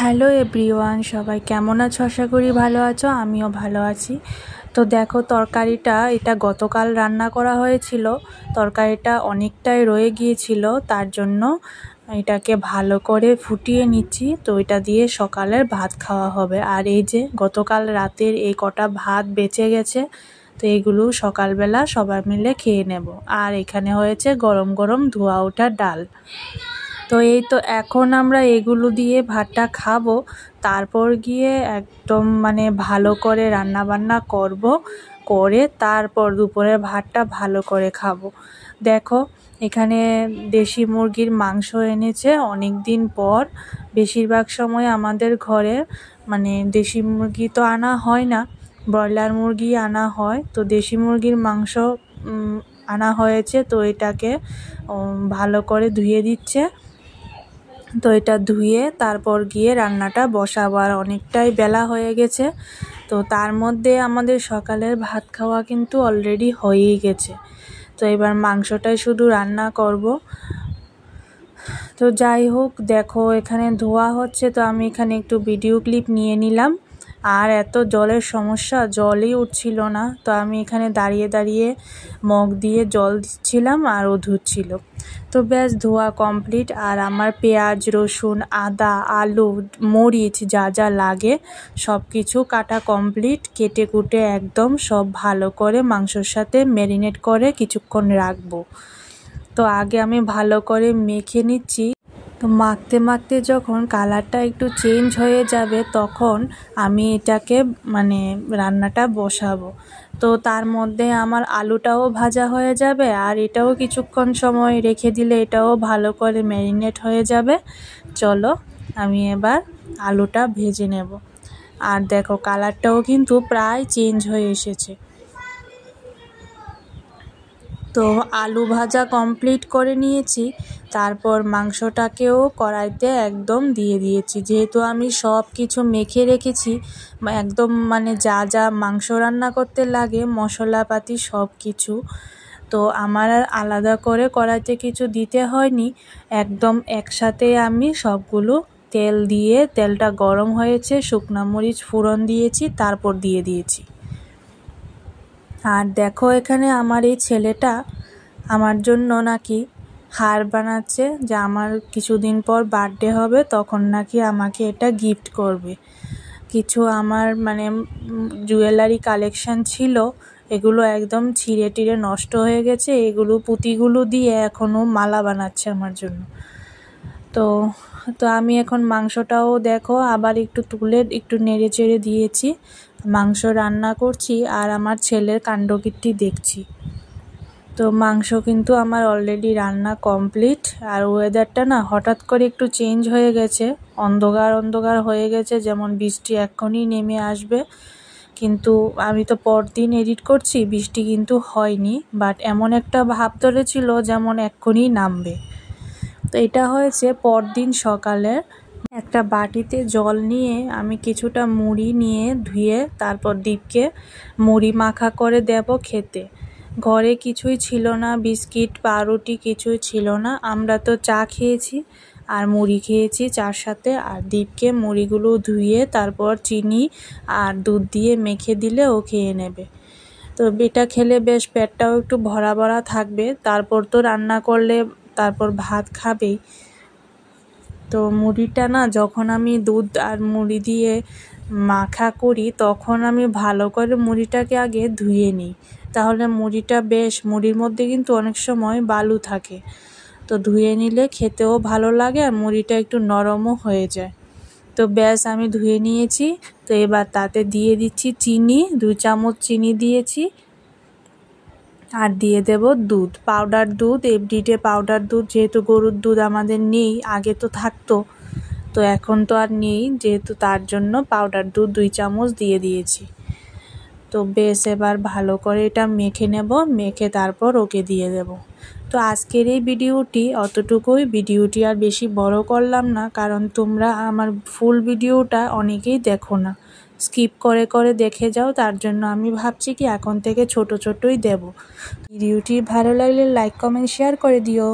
Hello everyone, সবাই কেমন আছো? আশা করি ভালো আছো, আমিও ভালো আছি। তো দেখো, তরকারিটা, এটা গতকাল রান্না করা হয়েছিল। তরকারিটা অনেকটাই রয়ে গিয়েছিল, তার জন্য এটাকে ভালো করে ফুটিয়ে নিচ্ছি। তো এটা দিয়ে সকালের ভাত খাওয়া হবে। আর এই যে গতকাল রাতের এই কটা ভাত বেঁচে গেছে, তো এগুলো সকালবেলা সবাই মিলে খেয়ে নেব। আর এখানে হয়েছে গরম গরম ধোয়া ওঠা ডাল। তো এই তো এখন আমরা এগুলো দিয়ে ভাতটা খাব। তারপর গিয়ে একদম মানে ভালো করে রান্না বান্না করব, করে তারপর দুপুরে ভাতটা ভালো করে খাব। দেখো, এখানে দেশি মুরগির মাংস এনেছে অনেক দিন পর। বেশিরভাগ সময় আমাদের ঘরে মানে দেশি মুরগি তো আনা হয় না, ব্রয়লার মুরগি আনা হয়। তো দেশি মুরগির মাংস আনা হয়েছে, তো এটাকে ভালো করে ধুয়ে দিচ্ছে। তো এটা ধুয়ে তারপর গিয়ে রান্নাটা বসাবার অনেকটাই বেলা হয়ে গেছে। তো তার মধ্যে আমাদের সকালের ভাত খাওয়া কিন্তু অলরেডি হয়েই গেছে। তো এবার মাংসটাই শুধু রান্না করব। তো যাই হোক, দেখো এখানে ধোয়া হচ্ছে, তো আমি এখানে একটু ভিডিও ক্লিপ নিয়ে নিলাম। আর এত জলের সমস্যা, জলই উঠছিল না। তো আমি এখানে দাঁড়িয়ে দাঁড়িয়ে মগ দিয়ে জল দিচ্ছিলাম আর ও ধুচ্ছিল। তো ব্যাস, ধোয়া কমপ্লিট। আর আমার পেঁয়াজ, রসুন, আদা, আলু, মরিচ যা যা লাগে সব কিছু কাটা কমপ্লিট। কেটে কুটে একদম সব ভালো করে মাংসর সাথে ম্যারিনেট করে কিছুক্ষণ রাখব। তো আগে আমি ভালো করে মেখে নিচ্ছি। তো মাখতে মাখতে যখন কালারটা একটু চেঞ্জ হয়ে যাবে, তখন আমি এটাকে মানে রান্নাটা বসাবো। তো তার মধ্যে আমার আলুটাও ভাজা হয়ে যাবে, আর এটাও কিছুক্ষণ সময় রেখে দিলে এটাও ভালো করে ম্যারিনেট হয়ে যাবে। চলো, আমি এবার আলুটা ভেজে নেব। আর দেখো, কালারটাও কিন্তু প্রায় চেঞ্জ হয়ে এসেছে। তো আলু ভাজা কমপ্লিট করে নিয়েছি। তারপর মাংসটাকেও কড়াইতে একদম দিয়ে দিয়েছি। যেহেতু আমি সব কিছু মেখে রেখেছি একদম মানে যা যা মাংস রান্না করতে লাগে, মশলাপাতি সব কিছু তো আমার আর আলাদা করে কড়াইতে কিছু দিতে হয়নি। একদম একসাথে আমি সবগুলো তেল দিয়ে, তেলটা গরম হয়েছে, শুকনো মরিচ ফোড়ন দিয়েছি, তারপর দিয়ে দিয়েছি। আর দেখো এখানে আমার এই ছেলেটা আমার জন্য নাকি হার বানাচ্ছে যে আমার কিছুদিন পর বার্থডে হবে, তখন নাকি আমাকে এটা গিফট করবে। কিছু আমার মানে জুয়েলারি কালেকশান ছিল, এগুলো একদম ছিঁড়ে টিড়ে নষ্ট হয়ে গেছে, এগুলো পুঁতিগুলো দিয়ে এখনও মালা বানাচ্ছে আমার জন্য। তো তো আমি এখন মাংসটাও দেখো, আবার একটু তুলে, একটু নেড়ে চেড়ে দিয়েছি, মাংস রান্না করছি, আর আমার ছেলের কাণ্ডকীর্তি দেখছি। তো মাংস কিন্তু আমার অলরেডি রান্না কমপ্লিট আর ওয়েদারটা না হঠাৎ করে একটু চেঞ্জ হয়ে গেছে, অন্ধকার অন্ধকার হয়ে গেছে, যেমন বৃষ্টি এক্ষুনি নেমে আসবে, কিন্তু আমি তো পরদিন এডিট করছি, বৃষ্টি কিন্তু হয়নি বাট এমন একটা ভাব ধরেছিল যেমন এক্ষুনি নামবে। তো এটা হয়েছে পরদিন সকালে, একটা বাটিতে জল নিয়ে আমি কিছুটা মুড়ি নিয়ে ধুয়ে তারপর দ্বীপকে মুড়ি মাখা করে দেব খেতে। ঘরে কিছুই ছিল না, বিস্কিট, পাউরুটি কিছুই ছিল না। আমরা তো চা খেয়েছি আর মুড়ি খেয়েছি চার সাথে। আর দ্বীপকে মুড়িগুলো ধুয়ে তারপর চিনি আর দুধ দিয়ে মেখে দিলে ও খেয়ে নেবে। তো বেটা খেলে বেশ পেটটাও একটু ভরা ভরা থাকবে। তারপর তো রান্না করলে তারপর ভাত খাবেই। তো মুড়িটা না যখন আমি দুধ আর মুড়ি দিয়ে মাখা করি, তখন আমি ভালো করে মুড়িটাকে আগে ধুয়ে নিই। তাহলে মুড়িটা বেশ, মুড়ির মধ্যে কিন্তু অনেক সময় বালু থাকে। তো ধুয়ে নিলে খেতেও ভালো লাগে আর মুড়িটা একটু নরমও হয়ে যায়। তো ব্যাস, আমি ধুয়ে নিয়েছি। তো এবার তাতে দিয়ে দিচ্ছি চিনি দুই চামচ চিনি দিয়েছি। আর দিয়ে দেব দুধ পাউডার দুধ এফডিডে পাউডার দুধ, যেহেতু গরুর দুধ আমাদের নেই, আগে তো থাকতো, তো এখন তো আর নেই, যেহেতু তার জন্য পাউডার দুধ দুই চামচ দিয়ে দিয়েছি। তো বেশ, এবার ভালো করে এটা মেখে নেব, মেখে তারপর ওকে দিয়ে দেব। তো আজকের এই ভিডিওটি অতটুকুই। ভিডিওটি আর বেশি বড় করলাম না, কারণ তোমরা আমার ফুল ভিডিওটা অনেকেই দেখো না। স্কিপ করে করে দেখে যাও, তার জন্য আমি ভাবছি কি এখন থেকে ছোট ছোটই দেব। ভিডিওটি ভালো লাগলে লাইক কমেন্ট শেয়ার করে দিও।